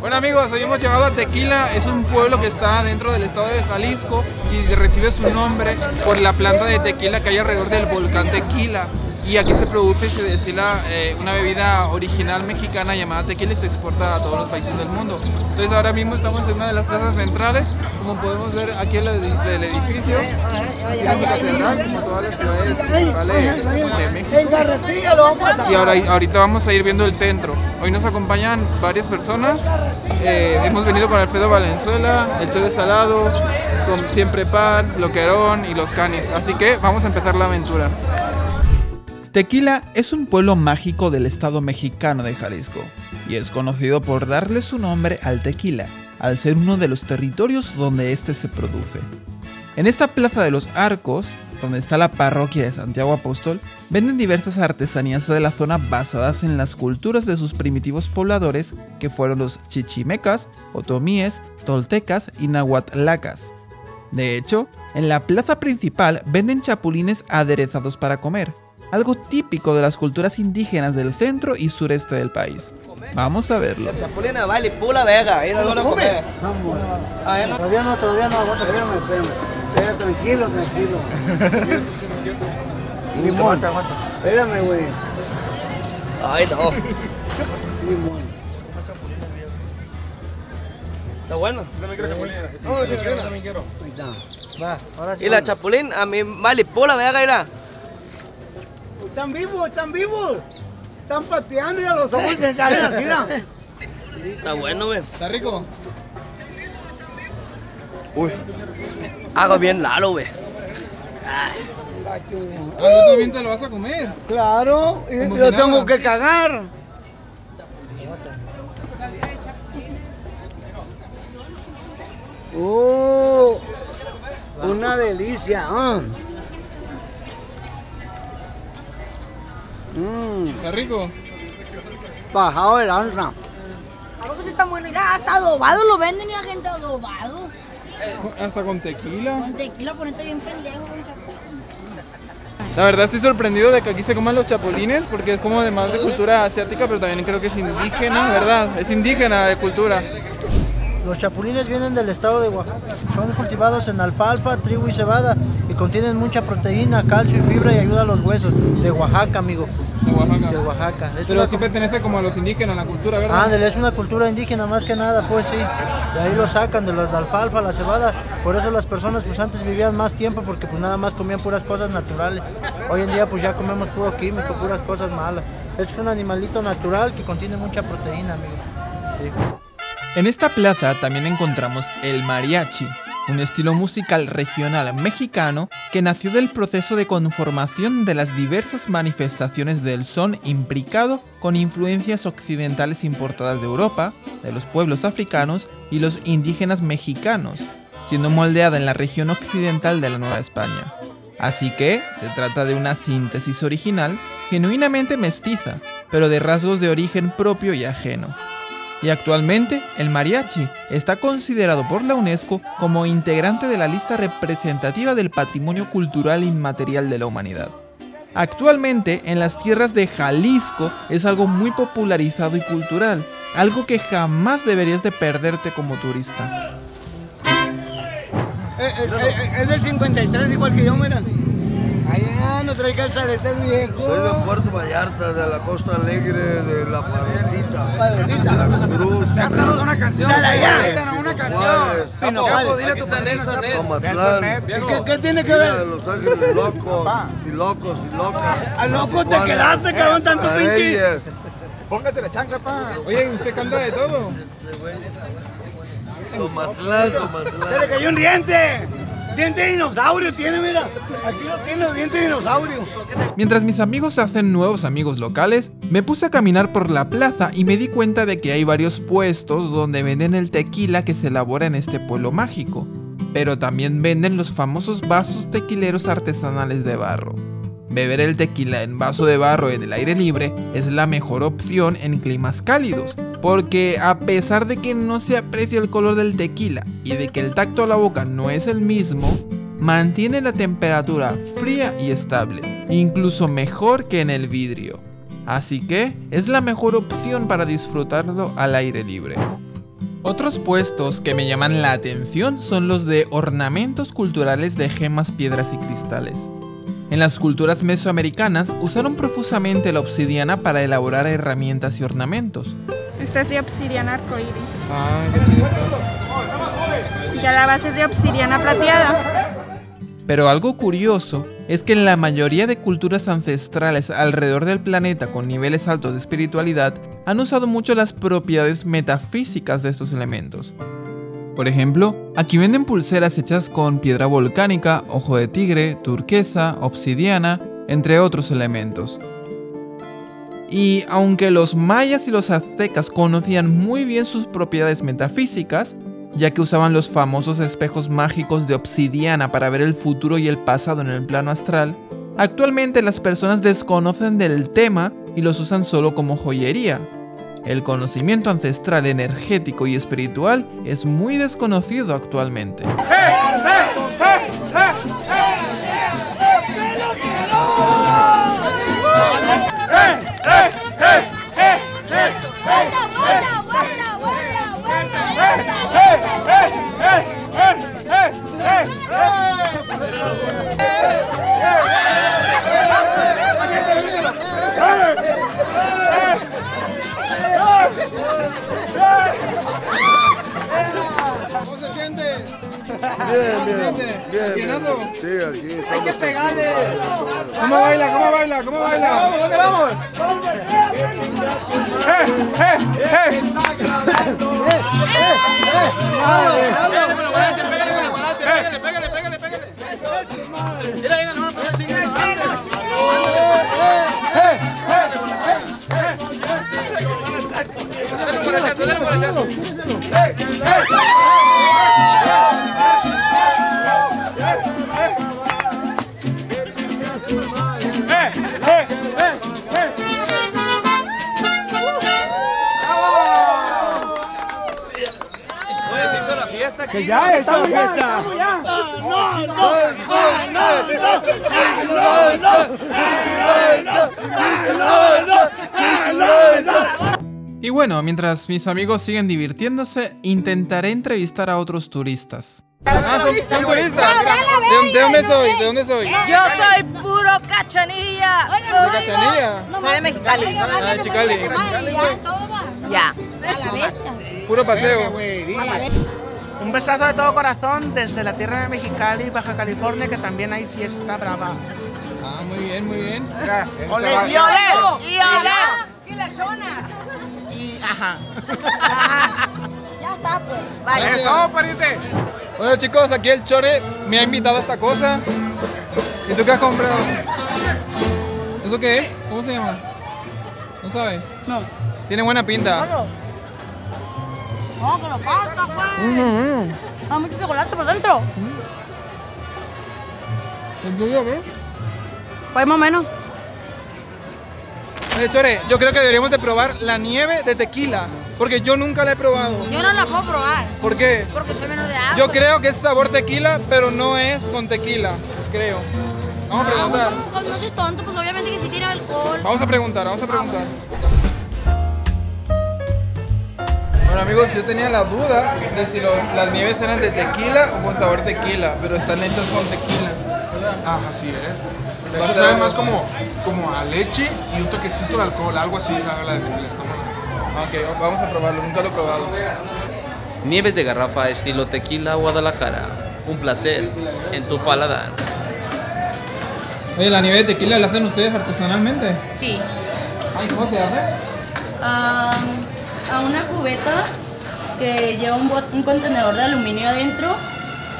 Bueno amigos, hoy hemos llegado a Tequila, es un pueblo que está dentro del estado de Jalisco y recibe su nombre por la planta de tequila que hay alrededor del volcán Tequila y aquí se produce y se destila eh, una bebida original mexicana llamada tequila y se exporta a todos los países del mundo. Entonces ahora mismo estamos en una de las plazas centrales, como podemos ver aquí el, el edificio, la catedral, como todas las ciudades principales de México. Y ahora, ahorita vamos a ir viendo el centro. Hoy nos acompañan varias personas, eh, hemos venido con Alfredo Valenzuela, el Che de Salado, con Siempre Pan, Loquerón y Los Canis, así que vamos a empezar la aventura. Tequila es un pueblo mágico del estado mexicano de Jalisco y es conocido por darle su nombre al tequila, al ser uno de los territorios donde éste se produce. En esta Plaza de los Arcos, donde está la parroquia de Santiago Apóstol, venden diversas artesanías de la zona basadas en las culturas de sus primitivos pobladores, que fueron los chichimecas, otomíes, toltecas y nahuatlacas. De hecho, en la plaza principal venden chapulines aderezados para comer, algo típico de las culturas indígenas del centro y sureste del país. Vamos a verlo. Chapulina vale pura vega, ahí no lo come. Todavía no, todavía no, aguanta, espérame, espérame. Espera, tranquilo, tranquilo. Limón. Espérame, güey. Ay, no. Limón. Está bueno. No, yo también quiero. Ahí está. Va, ahora sí. Y la chapulín a mí vale pura vega, mira. Están vivos, están vivos. Están pateando y a los ojos se caen así, mira. Está bueno, güey. ¿Está rico? Uy. Hago bien lalo, güey. Ah, tú también te lo vas a comer. Claro, y Como yo si tengo nada. que cagar. Oh, una delicia. ah. Mm, ¿Está rico? bajado de lanza. ¿A poco sí está bueno? Mira, hasta adobado lo venden y la gente adobado. Hasta con tequila. Con tequila, ponete bien pendejo. La verdad estoy sorprendido de que aquí se coman los chapulines porque es como además de cultura asiática, pero también creo que es indígena, ¿verdad? Es indígena de cultura. Los chapulines vienen del estado de Oaxaca. Son cultivados en alfalfa, trigo y cebada y contienen mucha proteína, calcio y fibra y ayuda a los huesos. De Oaxaca, amigo. De Oaxaca. De Oaxaca. Es Pero una sí pertenece como a los indígenas, a la cultura, ¿verdad? Ándale, es una cultura indígena más que nada, pues sí. De ahí lo sacan, de los de alfalfa, la cebada. Por eso las personas pues antes vivían más tiempo porque pues nada más comían puras cosas naturales. Hoy en día pues ya comemos puro químico, puras cosas malas. Es un animalito natural que contiene mucha proteína, amigo. Sí. En esta plaza también encontramos el mariachi, un estilo musical regional mexicano que nació del proceso de conformación de las diversas manifestaciones del son imbricado con influencias occidentales importadas de Europa, de los pueblos africanos y los indígenas mexicanos, siendo moldeada en la región occidental de la Nueva España. Así que se trata de una síntesis original, genuinamente mestiza, pero de rasgos de origen propio y ajeno y actualmente el mariachi está considerado por la UNESCO como integrante de la lista representativa del patrimonio cultural inmaterial de la humanidad. Actualmente en las tierras de Jalisco es algo muy popularizado y cultural, algo que jamás deberías de perderte como turista. es del 53 igual que yo, mira. Allá no trae el viejo. Soy de Puerto Vallarta, de la Costa Alegre, de la Parotita, Parotita. de la Cruz, Cántanos una canción. Dale, allá. Una Juárez, Pino, Chapo, vale. dile a tu padrino. Tomatlán, ¿Qué, qué tiene que de ver? Los Ángeles locos, y locos y locas. A loco te quedaste, cabrón, tanto pinche. Póngase la chancla, pa. Oye, usted canta de todo. Este güey. Tomatlán, Se le Tomatlán. cayó un diente. Dinosaurio tiene, dinosaurio. Mientras mis amigos hacen nuevos amigos locales, me puse a caminar por la plaza y me di cuenta de que hay varios puestos donde venden el tequila que se elabora en este pueblo mágico, pero también venden los famosos vasos tequileros artesanales de barro. Beber el tequila en vaso de barro en el aire libre es la mejor opción en climas cálidos, porque a pesar de que no se aprecia el color del tequila y de que el tacto a la boca no es el mismo, mantiene la temperatura fría y estable, incluso mejor que en el vidrio. Así que es la mejor opción para disfrutarlo al aire libre. Otros puestos que me llaman la atención son los de ornamentos culturales de gemas, piedras y cristales. En las culturas mesoamericanas usaron profusamente la obsidiana para elaborar herramientas y ornamentos. Esta es de obsidiana arcoíris. Ah, qué chido. Ya la base es de obsidiana plateada. Pero algo curioso es que en la mayoría de culturas ancestrales alrededor del planeta con niveles altos de espiritualidad han usado mucho las propiedades metafísicas de estos elementos. Por ejemplo, aquí venden pulseras hechas con piedra volcánica, ojo de tigre, turquesa, obsidiana, entre otros elementos. Y aunque los mayas y los aztecas conocían muy bien sus propiedades metafísicas, ya que usaban los famosos espejos mágicos de obsidiana para ver el futuro y el pasado en el plano astral, actualmente las personas desconocen del tema y los usan solo como joyería. El conocimiento ancestral energético y espiritual es muy desconocido actualmente. Vuelta, Bien, bien. Bien, bien. Sí, aquí estamos. Hay que pegarle. ¿Cómo baila? ¿Cómo baila? ¿Cómo baila? ¿Dónde vamos? Que ya estamos fiesta. Y bueno, mientras mis amigos siguen divirtiéndose, intentaré entrevistar a otros turistas. Ah, son, son turistas. ¿De, dónde- de dónde soy? ¿De dónde soy? Yo soy puro cachanilla. ¿De Cachanilla? Soy de Mexicali. Ah, de Chicali. Ya, es todo va. Ya. A la vez. Puro paseo. Un besazo de todo corazón desde la tierra de Mexicali, Baja California, que también hay fiesta brava. Ah, muy bien, muy bien. Ole, Y olé. Y olé. Y lechona. Y ajá. Ya está, pues. Vaya. todo, pariente! Bueno chicos, aquí el Chore me ha invitado a esta cosa. ¿Y tú qué has comprado? ¿Eso qué es? ¿Cómo se llama? ¿No sabes? No. Tiene buena pinta. No, que lo parta, pues. Ah, mucho chocolate por dentro. ¿En serio qué? Pues más o menos. Oye, Chore, yo creo que deberíamos de probar la nieve de tequila. Porque yo nunca la he probado. Yo no la puedo probar. ¿Por qué? Porque soy menor de edad. Yo creo que es sabor tequila, pero no es con tequila. Creo. Vamos a Ah, preguntar. ¿cómo- cómo No seas tonto, pues obviamente que sí tiene alcohol. Vamos a preguntar, vamos a preguntar. Bueno amigos, yo tenía la duda de si las nieves eran de tequila o con sabor tequila, pero están hechas con tequila. Ah, así es. De hecho, sabe más como, como a leche y un toquecito de alcohol, algo así sabe la de tequila. Está. Ok, vamos a probarlo, nunca lo he probado. Nieves de garrafa estilo tequila Guadalajara. Un placer en tu paladar. Oye, la nieve de tequila la hacen ustedes artesanalmente. Sí. Ay, ¿cómo se hace? Am, a una cubeta que lleva un, bot- un contenedor de aluminio adentro,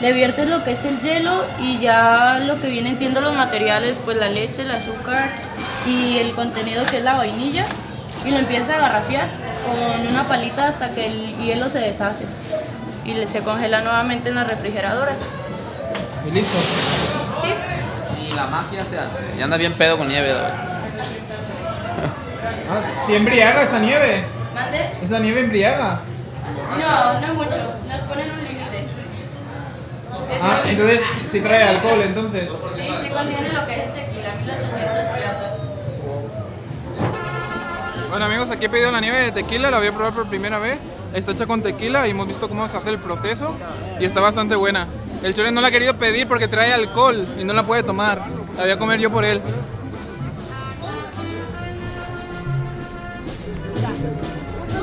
le viertes lo que es el hielo y ya lo que vienen siendo los materiales, pues la leche, el azúcar y el contenido que es la vainilla y lo empiezas a garrafiar con una palita hasta que el hielo se deshace y se congela nuevamente en las refrigeradoras. Y listo. ¿Sí? Y la magia se hace. Y anda bien pedo con nieve. la verdad. Ah, sí embriaga esa nieve. ¿Mande? Esa nieve embriaga. No, no mucho, nos ponen un límite. Ah, el- entonces sí trae alcohol entonces. Sí, sí contiene lo que es tequila, 1800 plata. Bueno amigos, aquí he pedido la nieve de tequila, la voy a probar por primera vez. Está hecha con tequila y hemos visto cómo se hace el proceso y está bastante buena. El Chore no la ha querido pedir porque trae alcohol y no la puede tomar. La voy a comer yo por él.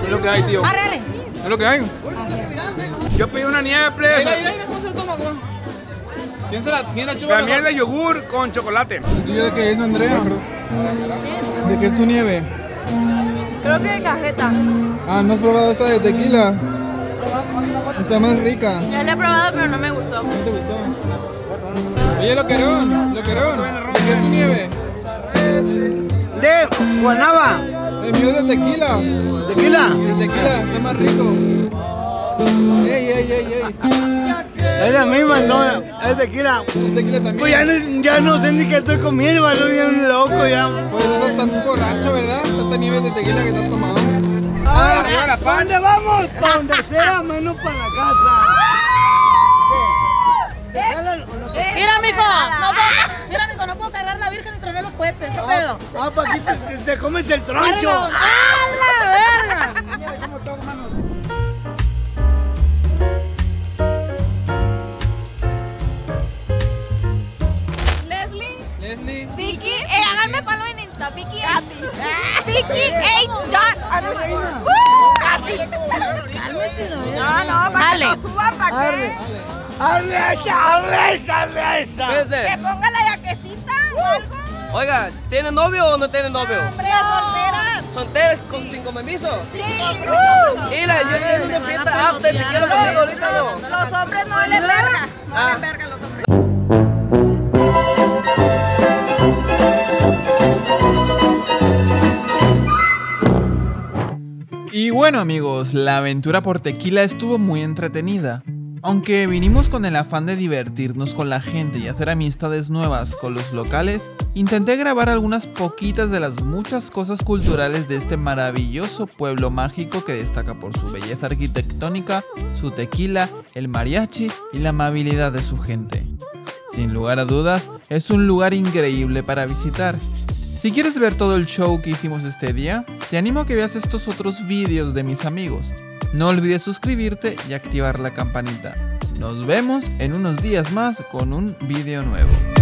Es lo que hay, tío. Es lo que hay. Yo pedí una nieve, plebe. ¿Cómo se toma, güey? ¿Quién se la, quién la chupa La miel de yogur con chocolate. ¿Tuyo de qué es, Andrea? ¿De qué es tu nieve? Creo que de cajeta. Ah, ¿no has probado esta de tequila? Está más rica. Ya la he probado, pero no me gustó. ¿No te gustó? Oye, loquerón, loquerón. ¿De qué es tu nieve? De Guanaba. El mío es de tequila. ¿Tequila? El tequila, está más rico. Ey, ey, ey, ey. Es la misma, no, es tequila. Tequila también. Pues ya no, ya no sé ni qué estoy comiendo, estoy bien loco ya. Pues no estás tan borracho, ¿verdad? Tanta nieve de tequila que te has tomado. Ah, arriba la ¿Para dónde vamos? Para donde sea, menos para la casa. Mira, mijo, mira, no ¿qué pedo? Ah, para aquí te, te comes el troncho. ¡Ah, la verga! Leslie, Leslie. Vicky, eh, háganme follow en Insta, Vicky H. Vicky H. dot underscore. Cálmese, no, No, no, para que que ponga la o algo. Oiga, ¿tiene novio o no tiene novio? Hombre, soltera. ¿Solteras con sin compromiso? Sí. Mira, yo tengo una fiesta after, si quiero conmigo ahorita no. Los hombres no les verga. No Ah. les verga los hombres. Y bueno amigos, la aventura por tequila estuvo muy entretenida. Aunque vinimos con el afán de divertirnos con la gente y hacer amistades nuevas con los locales, intenté grabar algunas poquitas de las muchas cosas culturales de este maravilloso pueblo mágico que destaca por su belleza arquitectónica, su tequila, el mariachi y la amabilidad de su gente. Sin lugar a dudas, es un lugar increíble para visitar. Si quieres ver todo el show que hicimos este día, te animo a que veas estos otros vídeos de mis amigos. No olvides suscribirte y activar la campanita. Nos vemos en unos días más con un vídeo nuevo.